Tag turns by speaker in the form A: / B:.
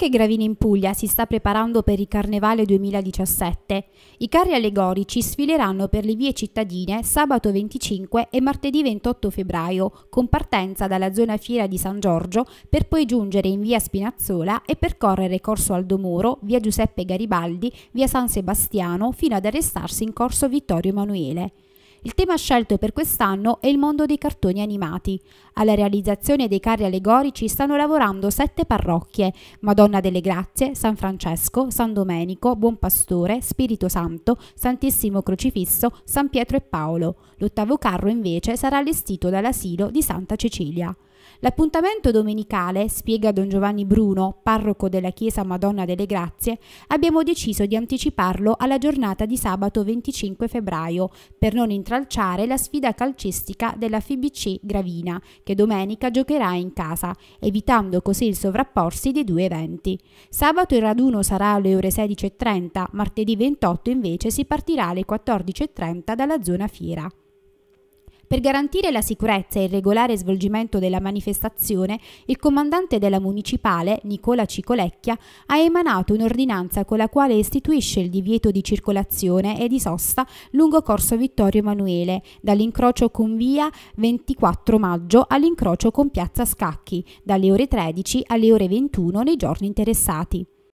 A: Anche Gravina in Puglia si sta preparando per il Carnevale 2017. I carri allegorici sfileranno per le vie cittadine sabato 25 e martedì 28 febbraio, con partenza dalla zona fiera di San Giorgio per poi giungere in via Spinazzola e percorrere Corso Aldomoro, via Giuseppe Garibaldi, via San Sebastiano fino ad arrestarsi in Corso Vittorio Emanuele. Il tema scelto per quest'anno è il mondo dei cartoni animati. Alla realizzazione dei carri allegorici stanno lavorando sette parrocchie: Madonna delle Grazie, San Francesco, San Domenico, Buon Pastore, Spirito Santo, Santissimo Crocifisso, San Pietro e Paolo. L'ottavo carro invece sarà allestito dall'asilo di Santa Cecilia. L'appuntamento domenicale, spiega Don Giovanni Bruno, parroco della Chiesa Madonna delle Grazie, abbiamo deciso di anticiparlo alla giornata di sabato 25 febbraio per non intralciare la sfida calcistica della FBC Gravina, che domenica giocherà in casa, evitando così il sovrapporsi dei due eventi. Sabato il raduno sarà alle ore 16.30, martedì 28 invece si partirà alle 14.30 dalla zona fiera. Per garantire la sicurezza e il regolare svolgimento della manifestazione, il comandante della municipale, Nicola Cicolecchia, ha emanato un'ordinanza con la quale istituisce il divieto di circolazione e di sosta lungo Corso Vittorio Emanuele, dall'incrocio con via 24 maggio all'incrocio con piazza Scacchi, dalle ore 13 alle ore 21 nei giorni interessati.